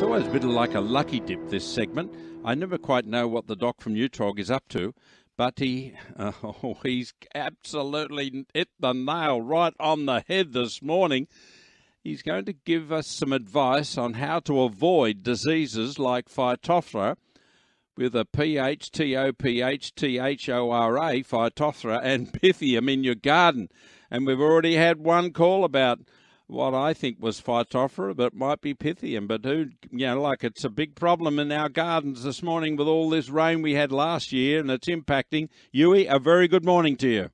It's always a bit like a lucky dip, this segment. I never quite know what the doc from Neutrog is up to, but he, oh, he's absolutely hit the nail right on the head this morning. He's going to give us some advice on how to avoid diseases like Phytophthora with a P-H-T-O-P-H-T-H-O-R-A, Phytophthora, and Pythium in your garden. And we've already had one call about what I think was Phytophthora, but might be Pythium. But who, you know, like it's a big problem in our gardens this morning with all this rain we had last year, and it's impacting. Uwe, a very good morning to you.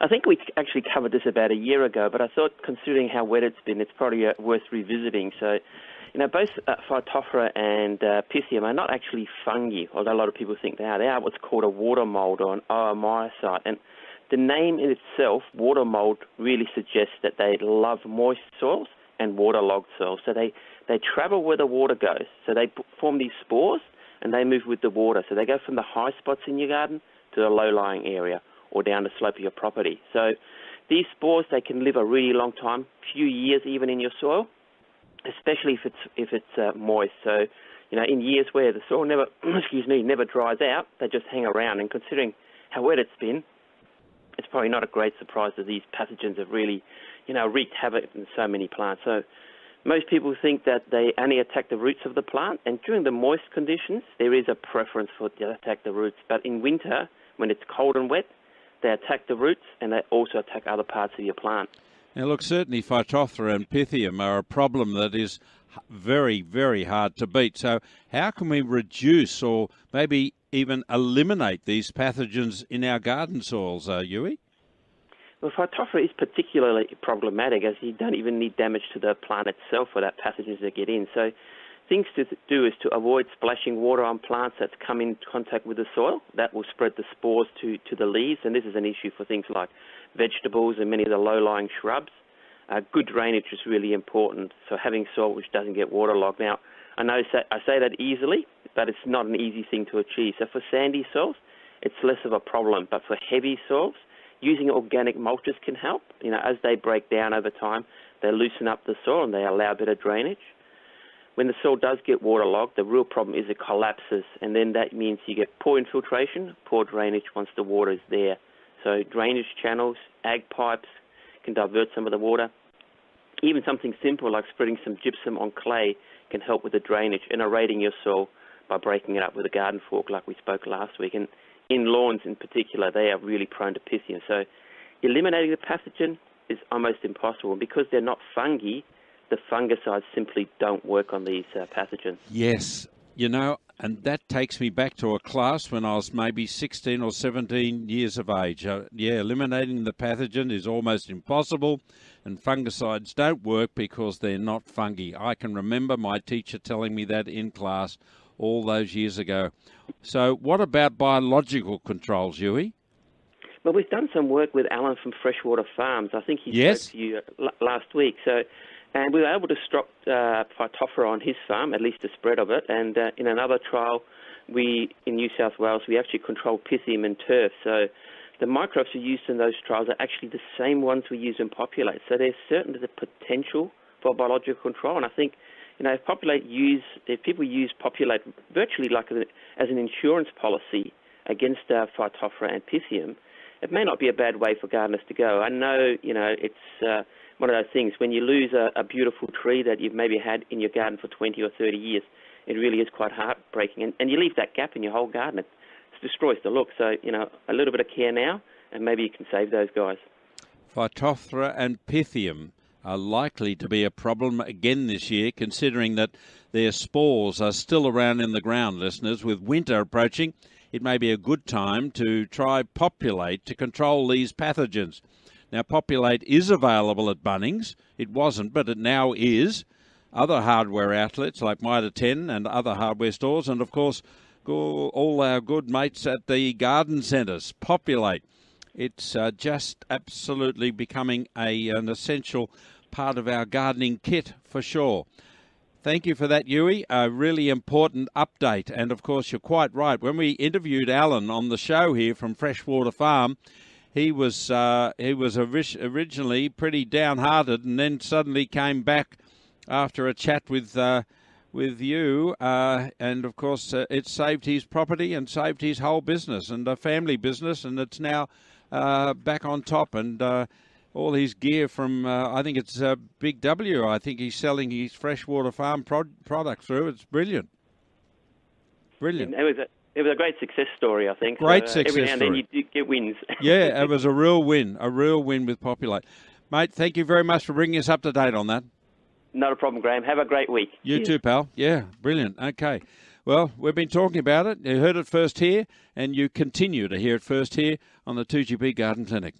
I think we actually covered this about a year ago, but I thought, considering how wet it's been, it's probably uh, worth revisiting. So, you know, both uh, Phytophthora and uh, Pythium are not actually fungi, although a lot of people think they are. They are what's called a water mold or an oomycete. And the name in itself, water mold, really suggests that they love moist soils and waterlogged soils. So they, they travel where the water goes. So they form these spores and they move with the water. So they go from the high spots in your garden to the low-lying area or down the slope of your property. So these spores, they can live a really long time, few years even in your soil, especially if it's if it's uh, moist. So, you know, in years where the soil never, excuse me, never dries out, they just hang around. And considering how wet it's been, it's probably not a great surprise that these pathogens have really, you know, wreaked havoc in so many plants. So most people think that they only attack the roots of the plant, and during the moist conditions, there is a preference for to attack the roots. But in winter, when it's cold and wet, they attack the roots and they also attack other parts of your plant. Now, look, certainly Phytophthora and Pythium are a problem that is very, very hard to beat. So, how can we reduce or maybe even eliminate these pathogens in our garden soils, uh, Uwe? Well, Phytophthora is particularly problematic as you don't even need damage to the plant itself for that pathogens to get in. So, things to do is to avoid splashing water on plants that come in contact with the soil. That will spread the spores to, to the leaves, and this is an issue for things like vegetables and many of the low-lying shrubs. Uh, good drainage is really important, so having soil which doesn't get waterlogged. Now, I know I say that easily, but it's not an easy thing to achieve. So for sandy soils, it's less of a problem, but for heavy soils, using organic mulches can help. You know, as they break down over time, they loosen up the soil and they allow of drainage. When the soil does get waterlogged, the real problem is it collapses, and then that means you get poor infiltration, poor drainage once the water is there. So drainage channels, ag pipes can divert some of the water. Even something simple like spreading some gypsum on clay can help with the drainage and aerating your soil by breaking it up with a garden fork like we spoke last week. And in lawns in particular, they are really prone to pythium. So eliminating the pathogen is almost impossible. And because they're not fungi, the fungicides simply don't work on these uh, pathogens. Yes, you know, and that takes me back to a class when I was maybe 16 or 17 years of age. Uh, yeah, eliminating the pathogen is almost impossible, and fungicides don't work because they're not fungi. I can remember my teacher telling me that in class all those years ago. So, what about biological controls, Uwe? Well, we've done some work with Alan from Freshwater Farms. I think he yes. spoke to you uh, last week. So and we were able to stop uh, Phytophthora on his farm, at least a spread of it. And uh, in another trial, we in New South Wales, we actually controlled Pythium and turf. So the microbes we used in those trials are actually the same ones we use in POPUL8. So there's certainly the potential for biological control. And I think, you know, if POPUL8 use, if people use POPUL8 virtually like a, as an insurance policy against uh, Phytophthora and Pythium, it may not be a bad way for gardeners to go. I know, you know, it's uh, one of those things. When you lose a, a beautiful tree that you've maybe had in your garden for 20 or 30 years, it really is quite heartbreaking. And, and you leave that gap in your whole garden. It, destroys the look. So, you know, a little bit of care now, and maybe you can save those guys. Phytophthora and Pythium are likely to be a problem again this year, considering that their spores are still around in the ground, listeners. With winter approaching, it may be a good time to try POPUL8 to control these pathogens. Now, POPUL8 is available at Bunnings. It wasn't, but it now is. Other hardware outlets like Mitre 10 and other hardware stores, and of course, all our good mates at the garden centres. POPUL8. It's uh, just absolutely becoming a, an essential part of our gardening kit for sure. Thank you for that, Uwe. A really important update. And of course, you're quite right. When we interviewed Alan on the show here from Freshwater Farm, he was uh, he was originally pretty downhearted, and then suddenly came back after a chat with uh, with you, uh, and of course uh, it saved his property and saved his whole business and a family business, and it's now uh, back on top and. Uh, all his gear from, uh, I think it's Big W. I think he's selling his freshwater farm product through. It's brilliant. Brilliant. It was a, it was a great success story, I think. Great uh, success Every now and story. then you get wins. yeah, it was a real win, a real win with POPUL8. Mate, thank you very much for bringing us up to date on that. Not a problem, Graham. Have a great week. You Cheers. too, pal. Yeah, brilliant. Okay. Well, we've been talking about it. You heard it first here, and you continue to hear it first here on the 2GB Garden Clinic.